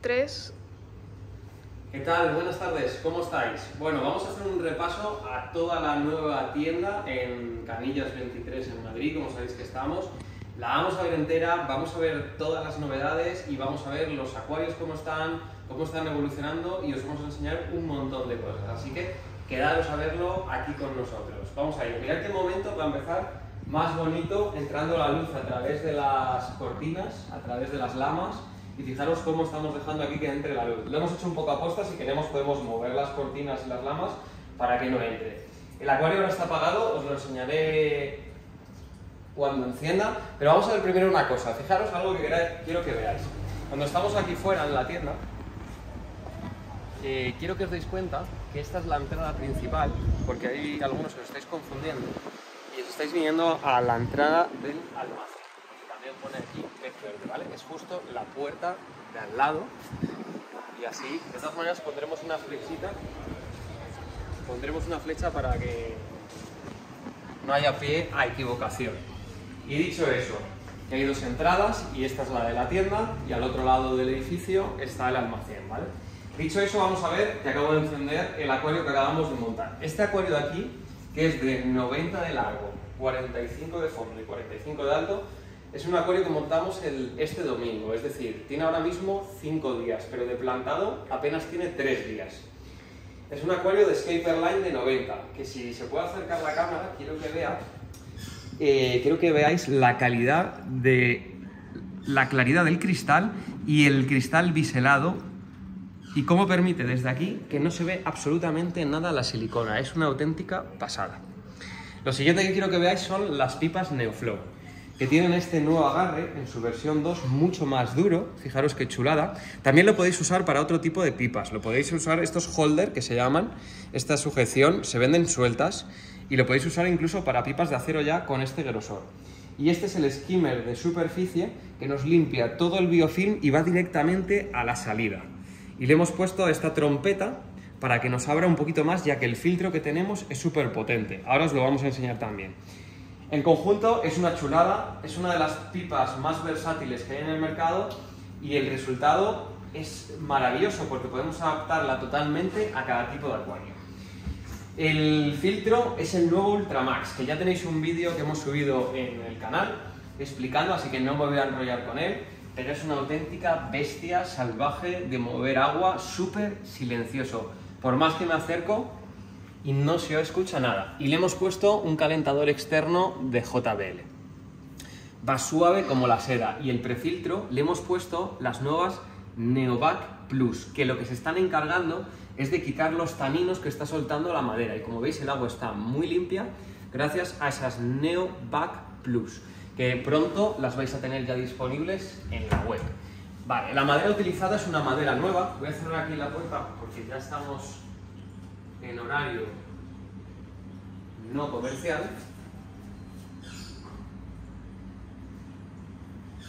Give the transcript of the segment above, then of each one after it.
3. ¿Qué tal? Buenas tardes, ¿cómo estáis? Bueno, vamos a hacer un repaso a toda la nueva tienda en Canillas 23 en Madrid, como sabéis que estamos. La vamos a ver entera, vamos a ver todas las novedades y vamos a ver los acuarios cómo están, cómo están evolucionando y os vamos a enseñar un montón de cosas. Así que quedaros a verlo aquí con nosotros. Vamos a ir. Mirad qué momento para empezar más bonito entrando la luz a través de las cortinas, a través de las lamas y fijaros cómo estamos dejando aquí que entre la luz. Lo hemos hecho un poco a posta, si queremos podemos mover las cortinas y las lamas para que no entre. El acuario ahora está apagado, os lo enseñaré cuando encienda, pero vamos a ver primero una cosa, fijaros algo que quiero que veáis. Cuando estamos aquí fuera en la tienda, eh, quiero que os deis cuenta que esta es la entrada principal, porque hay algunos que os estáis confundiendo, y os estáis viniendo a la entrada del almacén. También pone aquí pez verde, ¿vale? Es justo la puerta de al lado, y así, de todas maneras pondremos una flechita, pondremos una flecha para que no haya pie a equivocación. Y dicho eso, que hay dos entradas y esta es la de la tienda y al otro lado del edificio está el almacén, ¿vale? Dicho eso, vamos a ver que acabo de encender el acuario que acabamos de montar. Este acuario de aquí, que es de 90 de largo, 45 de fondo y 45 de alto, es un acuario que montamos este domingo, es decir, tiene ahora mismo 5 días, pero de plantado apenas tiene 3 días. Es un acuario de Scaper Line de 90, que si se puede acercar la cámara, quiero que vea, eh, quiero que veáis la calidad de la claridad del cristal y el cristal biselado y cómo permite desde aquí que no se ve absolutamente nada la silicona. Es una auténtica pasada. Lo siguiente que quiero que veáis son las pipas Neoflow, que tienen este nuevo agarre en su versión 2 mucho más duro. Fijaros qué chulada. También lo podéis usar para otro tipo de pipas. Lo podéis usar estos holder que se llaman, esta sujeción, se venden sueltas y lo podéis usar incluso para pipas de acero ya con este grosor. Y este es el skimmer de superficie que nos limpia todo el biofilm y va directamente a la salida. Y le hemos puesto esta trompeta para que nos abra un poquito más, ya que el filtro que tenemos es súper potente. Ahora os lo vamos a enseñar también. En conjunto es una chulada, es una de las pipas más versátiles que hay en el mercado y el resultado es maravilloso porque podemos adaptarla totalmente a cada tipo de acuario. El filtro es el nuevo Ultramax, que ya tenéis un vídeo que hemos subido en el canal explicando, así que no me voy a enrollar con él pero es una auténtica bestia salvaje de mover agua, súper silencioso. Por más que me acerco y no se escucha nada. Y le hemos puesto un calentador externo de JBL. Va suave como la seda y el prefiltro le hemos puesto las nuevas Neovac Plus, que lo que se están encargando es de quitar los taninos que está soltando la madera. Y como veis el agua está muy limpia gracias a esas Neovac Plus que pronto las vais a tener ya disponibles en la web. Vale, la madera utilizada es una madera nueva. Voy a cerrar aquí la puerta porque ya estamos en horario no comercial.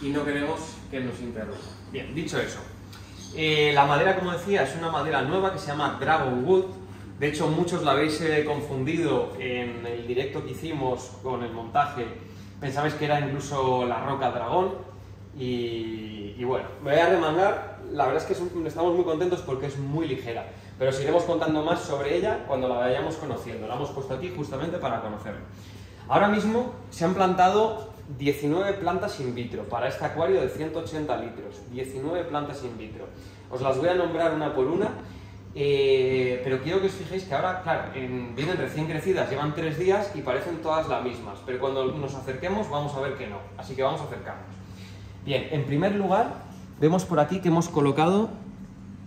Y no queremos que nos interrumpa. Bien, dicho eso. Eh, la madera, como decía, es una madera nueva que se llama Dragon Wood. De hecho, muchos la habéis eh, confundido en el directo que hicimos con el montaje pensabais que era incluso la roca dragón y, bueno, me voy a remangar, la verdad es que estamos muy contentos porque es muy ligera, pero os iremos contando más sobre ella cuando la vayamos conociendo, la hemos puesto aquí justamente para conocerla. Ahora mismo se han plantado 19 plantas in vitro para este acuario de 180 litros, 19 plantas in vitro. Os las voy a nombrar una por una eh, pero quiero que os fijéis que ahora, claro, vienen recién crecidas, llevan tres días y parecen todas las mismas, pero cuando nos acerquemos vamos a ver que no, así que vamos a acercarnos. Bien, en primer lugar, vemos por aquí que hemos colocado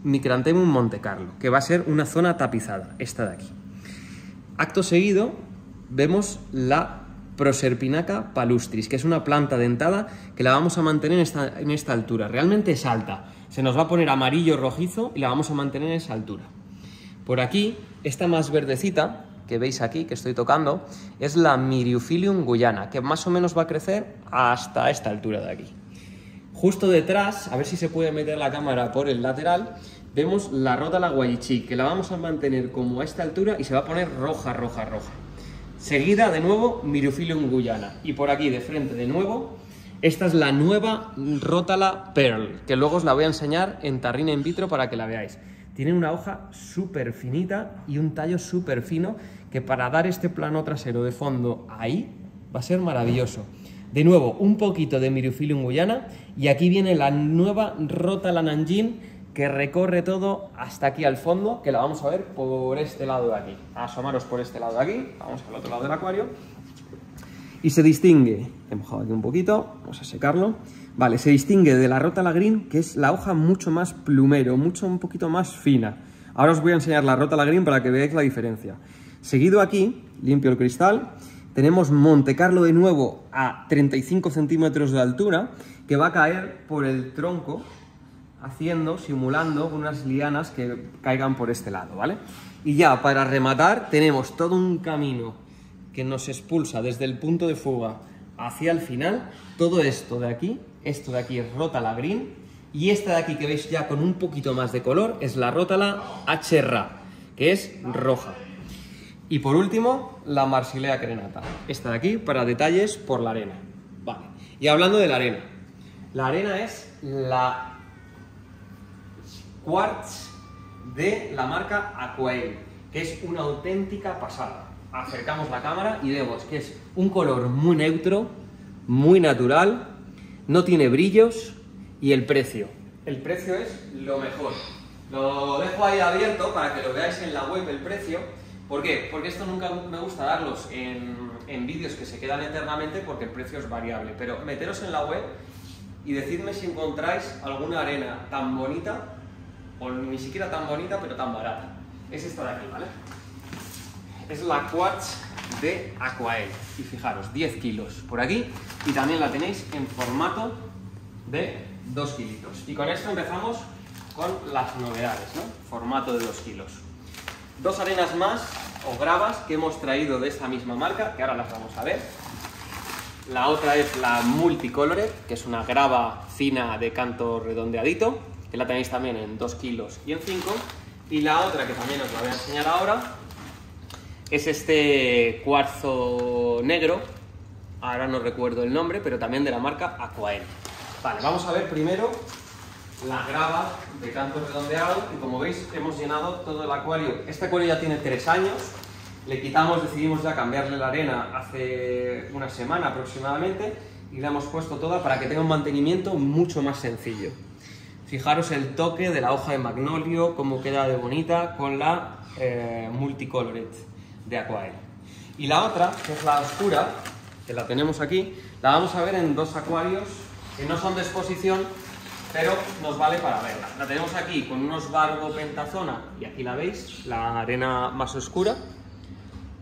Micrantemum Monte Carlo, que va a ser una zona tapizada, esta de aquí. Acto seguido, vemos la Proserpinaca palustris, que es una planta dentada que la vamos a mantener en esta altura. Realmente es alta, se nos va a poner amarillo rojizo y la vamos a mantener en esa altura. Por aquí, esta más verdecita, que veis aquí, que estoy tocando, es la Miriuphilium guyana, que más o menos va a crecer hasta esta altura de aquí. Justo detrás, a ver si se puede meter la cámara por el lateral, vemos la rota la guayichi, que la vamos a mantener como a esta altura y se va a poner roja, roja, roja. Seguida, de nuevo, Miriuphilium guyana. Y por aquí, de frente, de nuevo, Esta es la nueva Rótala Pearl, que luego os la voy a enseñar en tarrina in vitro para que la veáis. Tiene una hoja súper finita y un tallo súper fino que para dar este plano trasero de fondo ahí va a ser maravilloso. De nuevo, un poquito de Myriophyllum guyana y aquí viene la nueva Rótala Nanjing que recorre todo hasta aquí al fondo, que la vamos a ver por este lado de aquí. Asomaros por este lado de aquí, vamos al otro lado del acuario y se distingue, he mojado aquí un poquito, vamos a secarlo, vale, se distingue de la Rota Green, que es la hoja mucho más plumero, mucho un poquito más fina. Ahora os voy a enseñar la Rota Green para que veáis la diferencia. Seguido aquí, limpio el cristal, tenemos Monte Carlo de nuevo a 35 centímetros de altura, que va a caer por el tronco, haciendo, simulando unas lianas que caigan por este lado, ¿vale? Y ya, para rematar, tenemos todo un camino que nos expulsa desde el punto de fuga hacia el final, todo esto de aquí, esto de aquí es Rótala Green, y esta de aquí que veis ya con un poquito más de color es la Rótala HRA, que es roja. Y por último, la Marsilea Crenata. Esta de aquí para detalles por la arena. Vale. Y hablando de la arena. La arena es la Quartz de la marca Aquael, que es una auténtica pasada acercamos la cámara y vemos que es un color muy neutro, muy natural, no tiene brillos y el precio. El precio es lo mejor. Lo dejo ahí abierto para que lo veáis en la web el precio. ¿Por qué? Porque esto nunca me gusta darlos en, en vídeos que se quedan eternamente porque el precio es variable. Pero meteros en la web y decidme si encontráis alguna arena tan bonita, o ni siquiera tan bonita, pero tan barata. Es esta de aquí, ¿vale? es la Quartz de Aquael. Y fijaros, 10 kilos por aquí y también la tenéis en formato de 2 kilitos. Y con esto empezamos con las novedades, ¿no? Formato de 2 kilos. Dos arenas más o gravas que hemos traído de esta misma marca, que ahora las vamos a ver. La otra es la Multicolored, que es una grava fina de canto redondeadito, que la tenéis también en 2 kilos y en 5. Y la otra, que también os la voy a enseñar ahora, es este cuarzo negro, ahora no recuerdo el nombre, pero también de la marca Aquael. Vale, vamos a ver primero la grava de canto redondeado y como veis hemos llenado todo el acuario. Este acuario ya tiene tres años, le quitamos, decidimos ya cambiarle la arena hace una semana aproximadamente y le hemos puesto toda para que tenga un mantenimiento mucho más sencillo. Fijaros el toque de la hoja de magnolio, cómo queda de bonita con la eh, multicolored de Aquael. Y la otra, que es la oscura, que la tenemos aquí, la vamos a ver en dos acuarios que no son de exposición, pero nos vale para verla. La tenemos aquí con unos barbo pentazona, y aquí la veis, la arena más oscura,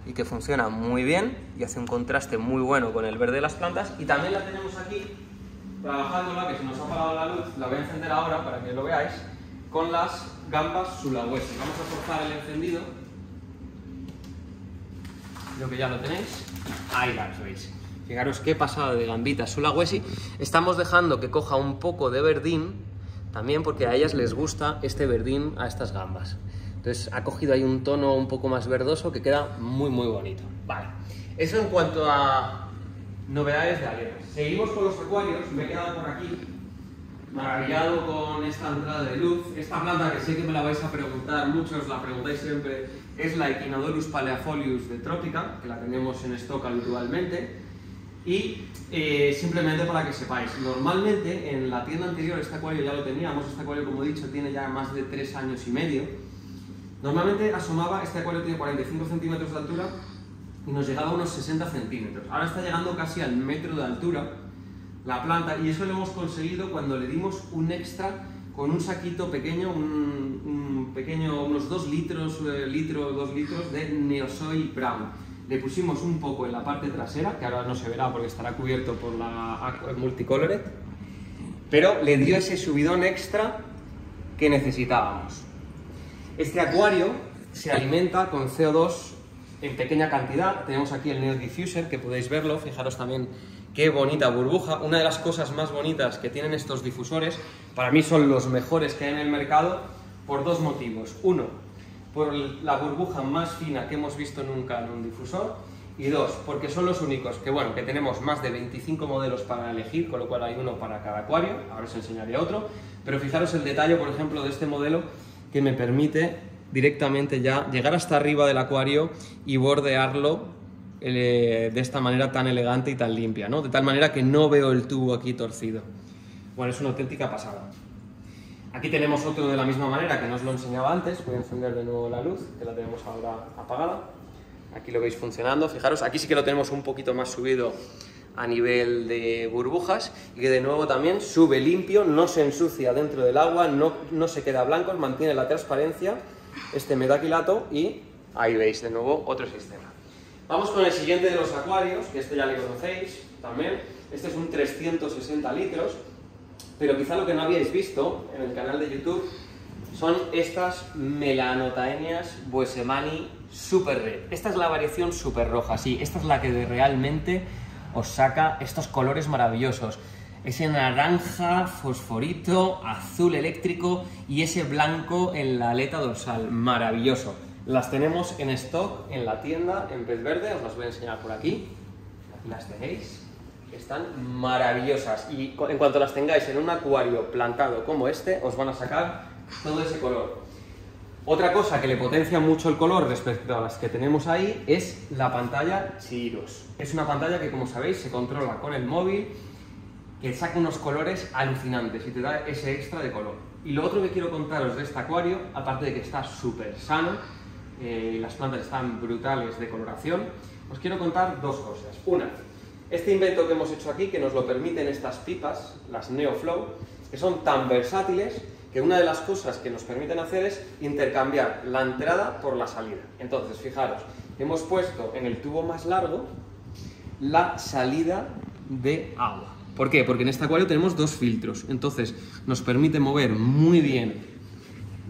y que funciona muy bien y hace un contraste muy bueno con el verde de las plantas. Y también la tenemos aquí, trabajándola, que se nos ha apagado la luz, la voy a encender ahora para que lo veáis, con las gambas sulawesi. Vamos a forzar el encendido Creo que ya lo tenéis. Ahí las veis. Fijaros qué pasada de gambita sulawesi. Estamos dejando que coja un poco de verdín, también porque a ellas les gusta este verdín a estas gambas. Entonces ha cogido ahí un tono un poco más verdoso que queda muy muy bonito. Vale. Eso en cuanto a novedades de arenas. Seguimos con los acuarios. Me he quedado por aquí maravillado con esta entrada de luz. Esta planta que sé que me la vais a preguntar, muchos la preguntáis siempre, es la Echinodorus paleafolius de Trópica, que la tenemos en stock habitualmente. Y eh, simplemente para que sepáis, normalmente en la tienda anterior este acuario ya lo teníamos, este acuario como he dicho tiene ya más de 3 años y medio. Normalmente asomaba, este acuario tiene 45 centímetros de altura y nos llegaba a unos 60 centímetros. Ahora está llegando casi al metro de altura la planta y eso lo hemos conseguido cuando le dimos un extra con un saquito pequeño, un, pequeño, unos 2 litros, eh, litro, 2 litros de Neosoy Brown. Le pusimos un poco en la parte trasera, que ahora no se verá porque estará cubierto por la Multicolored, pero le dio ese subidón extra que necesitábamos. Este acuario se alimenta con CO2 en pequeña cantidad. Tenemos aquí el Neo Diffuser, que podéis verlo, fijaros también Qué bonita burbuja. Una de las cosas más bonitas que tienen estos difusores, para mí son los mejores que hay en el mercado, por dos motivos. Uno, por la burbuja más fina que hemos visto nunca en un difusor. Y dos, porque son los únicos que, bueno, que tenemos más de 25 modelos para elegir, con lo cual hay uno para cada acuario, ahora os enseñaré otro, pero fijaros el detalle, por ejemplo, de este modelo que me permite directamente ya llegar hasta arriba del acuario y bordearlo eh, de esta manera tan elegante y tan limpia, ¿no? De tal manera que no veo el tubo aquí torcido. Bueno, es una auténtica pasada. Aquí tenemos otro de la misma manera que no os lo enseñaba antes. Voy a encender de nuevo la luz, que la tenemos ahora apagada. Aquí lo veis funcionando. Fijaros, aquí sí que lo tenemos un poquito más subido a nivel de burbujas y que de nuevo también sube limpio, no se ensucia dentro del agua, no, no se queda blanco, mantiene la transparencia, este metaquilato y ahí veis de nuevo otro sistema. Vamos con el siguiente de los acuarios, que este ya le conocéis también. Este es un 360 litros pero quizá lo que no habíais visto en el canal de YouTube son estas melanotaenias Buesemani Super Red. Esta es la variación super roja, sí, esta es la que realmente os saca estos colores maravillosos. Ese naranja, fosforito, azul eléctrico y ese blanco en la aleta dorsal. Maravilloso. Las tenemos en stock en la tienda en pez verde, os las voy a enseñar por aquí. Aquí las tenéis están maravillosas y en cuanto las tengáis en un acuario plantado como este, os van a sacar todo ese color. Otra cosa que le potencia mucho el color respecto a las que tenemos ahí es la pantalla Chiros. Es una pantalla que, como sabéis, se controla con el móvil, que saca unos colores alucinantes y te da ese extra de color. Y lo otro que quiero contaros de este acuario, aparte de que está súper sano, eh, las plantas están brutales de coloración, os quiero contar dos cosas. Una, este invento que hemos hecho aquí, que nos lo permiten estas pipas, las NeoFlow, que son tan versátiles que una de las cosas que nos permiten hacer es intercambiar la entrada por la salida. Entonces, fijaros, hemos puesto en el tubo más largo la salida de agua. ¿Por qué? Porque en este acuario tenemos dos filtros, entonces nos permite mover muy bien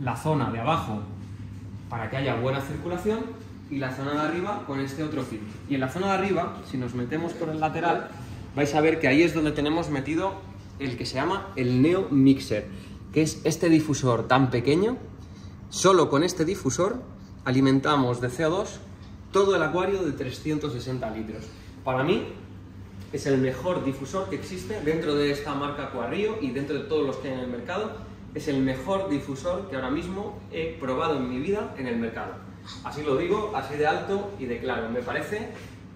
la zona de abajo para que haya buena circulación y la zona de arriba con este otro filtro. Y en la zona de arriba, si nos metemos por el lateral, vais a ver que ahí es donde tenemos metido el que se llama el Neo Mixer, que es este difusor tan pequeño. Solo con este difusor alimentamos de CO2 todo el acuario de 360 litros. Para mí es el mejor difusor que existe dentro de esta marca Aquarrio y dentro de todos los que hay en el mercado. Es el mejor difusor que ahora mismo he probado en mi vida en el mercado. Así lo digo, así de alto y de claro. Me parece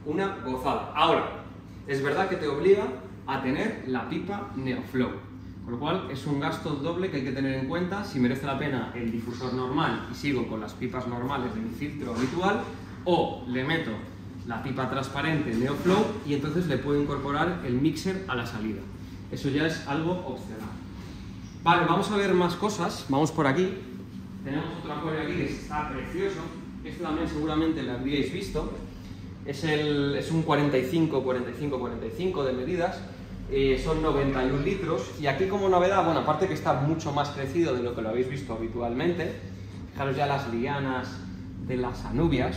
una gozada. Ahora, es verdad que te obliga a tener la pipa NeoFlow. Con lo cual es un gasto doble que hay que tener en cuenta si merece la pena el difusor normal y sigo con las pipas normales de mi filtro habitual o le meto la pipa transparente NeoFlow y entonces le puedo incorporar el mixer a la salida. Eso ya es algo opcional. Vale, vamos a ver más cosas. Vamos por aquí. Tenemos otro acuario aquí que está precioso. Este también seguramente lo habríais visto. Es, el, es un 45, 45, 45 de medidas. Eh, son 91 litros. Y aquí como novedad, bueno, aparte que está mucho más crecido de lo que lo habéis visto habitualmente, fijaros ya las lianas de las anubias.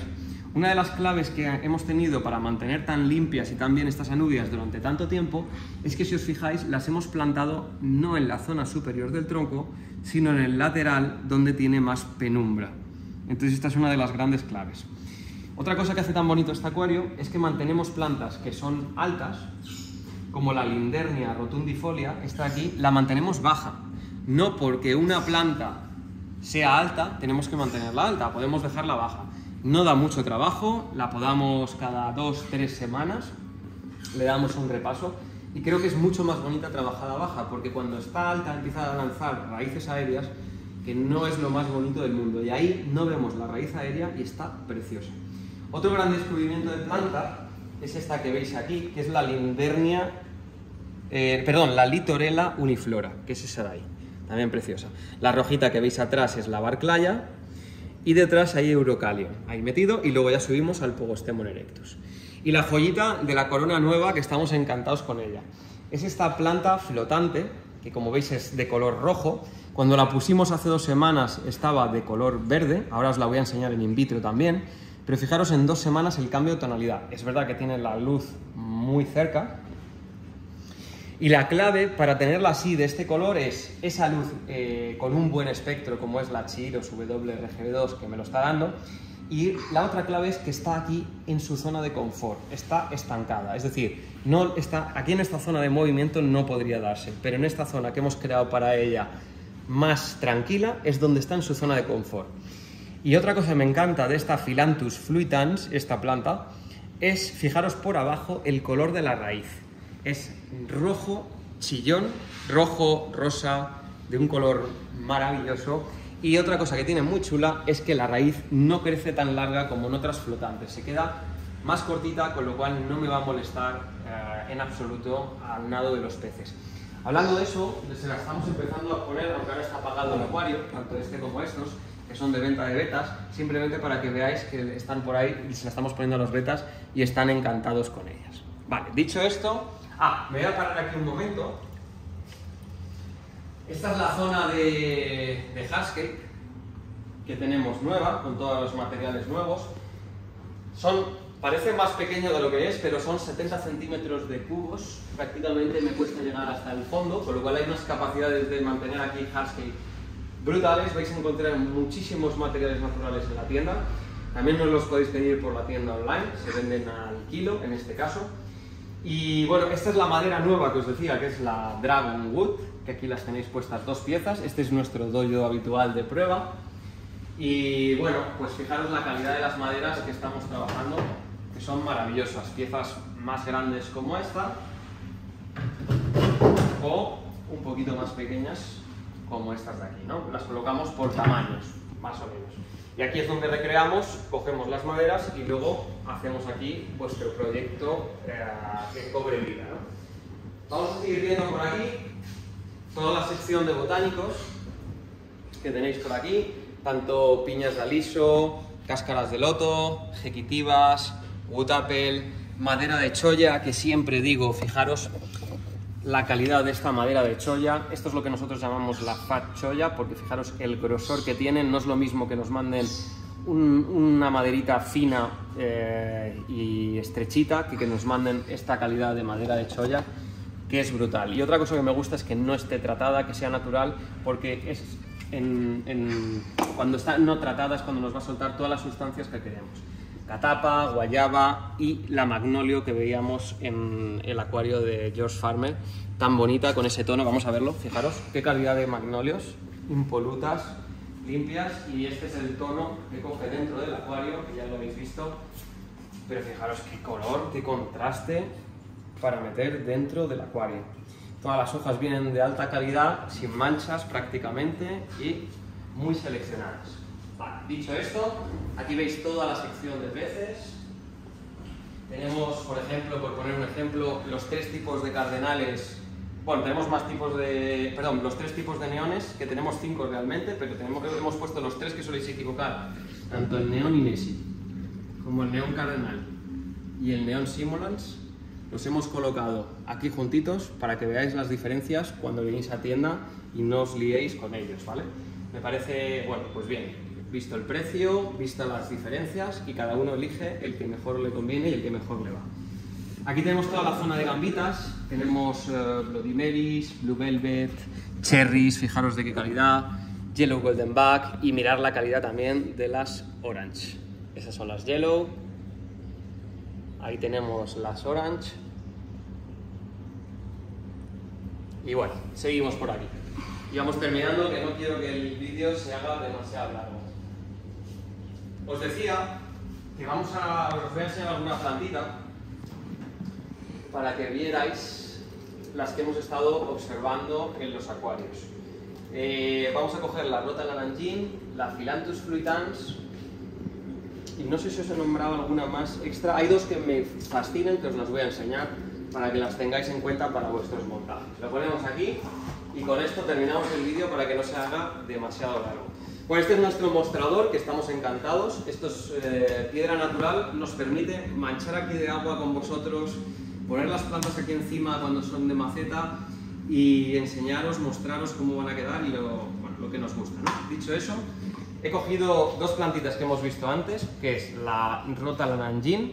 Una de las claves que hemos tenido para mantener tan limpias y tan bien estas anubias durante tanto tiempo es que si os fijáis las hemos plantado no en la zona superior del tronco, sino en el lateral donde tiene más penumbra. Entonces esta es una de las grandes claves. Otra cosa que hace tan bonito este acuario es que mantenemos plantas que son altas, como la Lindernia rotundifolia, esta aquí, la mantenemos baja. No porque una planta sea alta, tenemos que mantenerla alta, podemos dejarla baja. No da mucho trabajo, la podamos cada dos, tres semanas, le damos un repaso y creo que es mucho más bonita trabajada baja, porque cuando está alta empieza a lanzar raíces aéreas, que no es lo más bonito del mundo. Y ahí no vemos la raíz aérea y está preciosa. Otro gran descubrimiento de planta es esta que veis aquí, que es la Lindernia, eh, perdón, la Litorella uniflora, que es esa de ahí, también preciosa. La rojita que veis atrás es la Barclaya y detrás hay Eurocalion, ahí metido, y luego ya subimos al Pogostemon erectus. Y la joyita de la corona nueva, que estamos encantados con ella. Es esta planta flotante, que como veis es de color rojo. Cuando la pusimos hace dos semanas estaba de color verde, ahora os la voy a enseñar en in vitro también. Pero fijaros en dos semanas el cambio de tonalidad. Es verdad que tiene la luz muy cerca. Y la clave para tenerla así de este color es esa luz eh, con un buen espectro como es la Chiros WRGB2 que me lo está dando Y la otra clave es que está aquí en su zona de confort, está estancada. Es decir, no está, aquí en esta zona de movimiento no podría darse, pero en esta zona que hemos creado para ella más tranquila es donde está en su zona de confort. Y otra cosa que me encanta de esta Philanthus fluitans, esta planta, es fijaros por abajo el color de la raíz. Es rojo chillón, rojo, rosa, de un color maravilloso. Y otra cosa que tiene muy chula es que la raíz no crece tan larga como en otras flotantes, se queda más cortita, con lo cual no me va a molestar eh, en absoluto al nado de los peces. Hablando de eso, se la estamos empezando a poner, aunque ahora está apagado el acuario, tanto este como estos, que son de venta de betas, simplemente para que veáis que están por ahí y se la estamos poniendo a los betas y están encantados con ellas. Vale, dicho esto, ah, me voy a parar aquí un momento. Esta es la zona de, de Hardscape que tenemos nueva, con todos los materiales nuevos. Son Parece más pequeño de lo que es, pero son 70 centímetros de cubos. Prácticamente me cuesta llegar hasta el fondo, por lo cual hay unas capacidades de mantener aquí hardscape brutales. Vais a encontrar muchísimos materiales naturales en la tienda. También nos los podéis pedir por la tienda online, se venden al kilo en este caso. Y bueno, esta es la madera nueva que os decía, que es la Dragon Wood, que aquí las tenéis puestas dos piezas. Este es nuestro dojo habitual de prueba. Y bueno, pues fijaros la calidad de las maderas que estamos trabajando son maravillosas, piezas más grandes como esta o un poquito más pequeñas como estas de aquí, ¿no? Las colocamos por tamaños, más o menos. Y aquí es donde recreamos, cogemos las maderas y luego hacemos aquí vuestro proyecto eh, que cobre vida, Vamos a seguir viendo por aquí toda la sección de botánicos que tenéis por aquí, tanto piñas de aliso, cáscaras de loto, jequitivas, Wood madera de cholla, que siempre digo, fijaros la calidad de esta madera de cholla. Esto es lo que nosotros llamamos la fat cholla, porque fijaros el grosor que tienen, no es lo mismo que nos manden una maderita fina eh, y estrechita que que nos manden esta calidad de madera de cholla que es brutal. Y otra cosa que me gusta es que no esté tratada, que sea natural, porque es cuando está no tratada es cuando nos va a soltar todas las sustancias que queremos catapa, guayaba y la magnolio que veíamos en el acuario de George Farmer, tan bonita con ese tono, vamos a verlo, fijaros qué calidad de magnolios, impolutas, limpias y este es el tono que coge dentro del acuario, que ya lo habéis visto, pero fijaros qué color, qué contraste para meter dentro del acuario. Todas las hojas vienen de alta calidad, sin manchas prácticamente y muy seleccionadas. Dicho esto, Aquí veis toda la sección de peces. Tenemos, por ejemplo, por poner un ejemplo, los tres tipos de cardenales. Bueno, tenemos más tipos de... Perdón, los tres tipos de neones, que tenemos cinco realmente, pero tenemos, hemos puesto los tres que soléis equivocar. Tanto el neón Inesi, como el neón cardenal y el neón simulans, los hemos colocado aquí juntitos para que veáis las diferencias cuando venís a tienda y no os liéis con ellos, ¿vale? Me parece, bueno, pues bien, visto el precio, vistas las diferencias y cada uno elige el que mejor le conviene y el que mejor le va. Aquí tenemos toda la zona de gambitas, tenemos uh, Bloody Marys, Blue Velvet, Cherries, fijaros de qué calidad, Yellow Golden Back y mirar la calidad también de las Orange. Esas son las Yellow, ahí tenemos las Orange y bueno, seguimos por aquí. Y vamos terminando, que no quiero que el vídeo se haga demasiado largo. Os decía que vamos a, os voy a enseñar alguna plantita para que vierais las que hemos estado observando en los acuarios. Eh, vamos a coger la rota laranjín, la Philanthus fluitans y no sé si os he nombrado alguna más extra. Hay dos que me fascinan que os las voy a enseñar para que las tengáis en cuenta para vuestros montajes. Lo ponemos aquí y con esto terminamos el vídeo para que no se haga demasiado largo. Pues este es nuestro mostrador, que estamos encantados. Esto es eh, piedra natural, nos permite manchar aquí de agua con vosotros, poner las plantas aquí encima cuando son de maceta y enseñaros, mostraros cómo van a quedar y lo, que nos gusta. Dicho eso, he cogido dos plantitas que hemos visto antes, que es la Rota Nanjin,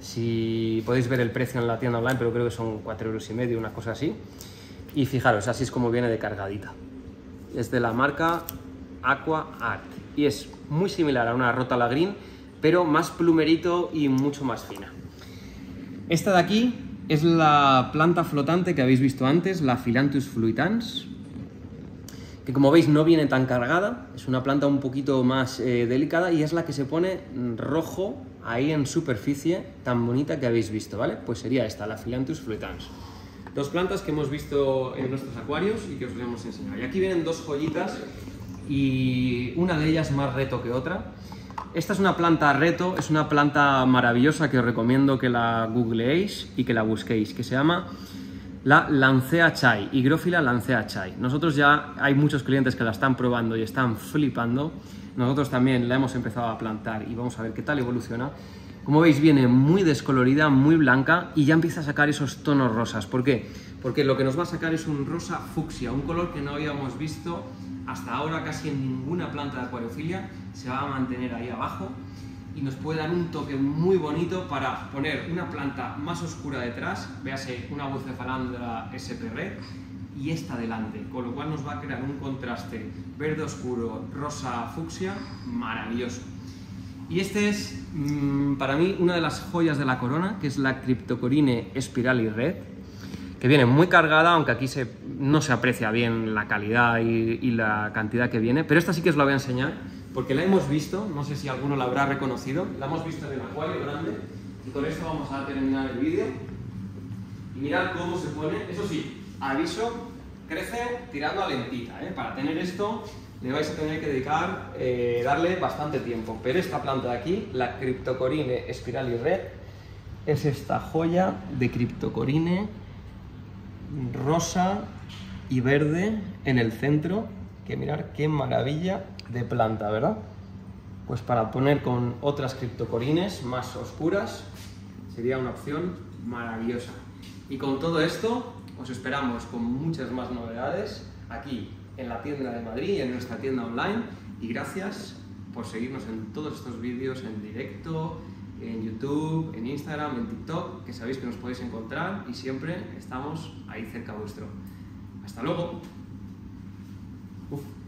si podéis ver el precio en la tienda online, pero creo que son 4 euros y medio, una cosa así. Y fijaros, así es como viene de cargadita. Es de la marca Aqua Art y es muy similar a una Rota Green, pero más plumerito y mucho más fina. Esta de aquí es la planta flotante que habéis visto antes, la Philanthus fluitans, que como veis no viene tan cargada, es una planta un poquito más eh, delicada y es la que se pone rojo ahí en superficie tan bonita que habéis visto, ¿vale? Pues sería esta, la Philanthus fluitans. Dos plantas que hemos visto en nuestros acuarios y que os vamos a enseñar. Y aquí vienen dos joyitas y una de ellas más reto que otra. Esta es una planta reto, es una planta maravillosa que os recomiendo que la googleéis y que la busquéis, que se llama la Lancea Chai, Higrófila Lancea Chai. Nosotros ya hay muchos clientes que la están probando y están flipando. Nosotros también la hemos empezado a plantar y vamos a ver qué tal evoluciona. Como veis viene muy descolorida, muy blanca y ya empieza a sacar esos tonos rosas. ¿Por qué? Porque lo que nos va a sacar es un rosa fucsia, un color que no habíamos visto hasta ahora casi en ninguna planta de acuariofilia. Se va a mantener ahí abajo y nos puede dar un toque muy bonito para poner una planta más oscura detrás, véase una bucefalandra SPR y esta delante, con lo cual nos va a crear un contraste verde oscuro, rosa fucsia maravilloso. Y este es, mm, para mí, una de las joyas de la corona, que es la Cryptocorine Spirali Red, que viene muy cargada, aunque aquí se, no se aprecia bien la calidad y, y, la cantidad que viene, pero esta sí que os la voy a enseñar, porque la hemos visto, no sé si alguno la habrá reconocido, la hemos visto en el acuario grande, y con esto vamos a terminar el vídeo. Y mirad cómo se pone, eso sí, aviso, crece tirando a lentita, ¿eh? para tener esto le vais a tener que dedicar, eh, darle bastante tiempo. Pero esta planta de aquí, la Cryptocorine Spirali Red, es esta joya de Cryptocorine rosa y verde en el centro. Que mirar qué maravilla de planta, ¿verdad? Pues para poner con otras criptocorines más oscuras sería una opción maravillosa. Y con todo esto os esperamos con muchas más novedades aquí en la tienda de Madrid en nuestra tienda online. Y gracias por seguirnos en todos estos vídeos en directo, en YouTube, en Instagram, en TikTok, que sabéis que nos podéis encontrar y siempre estamos ahí cerca vuestro. Hasta luego. Uf.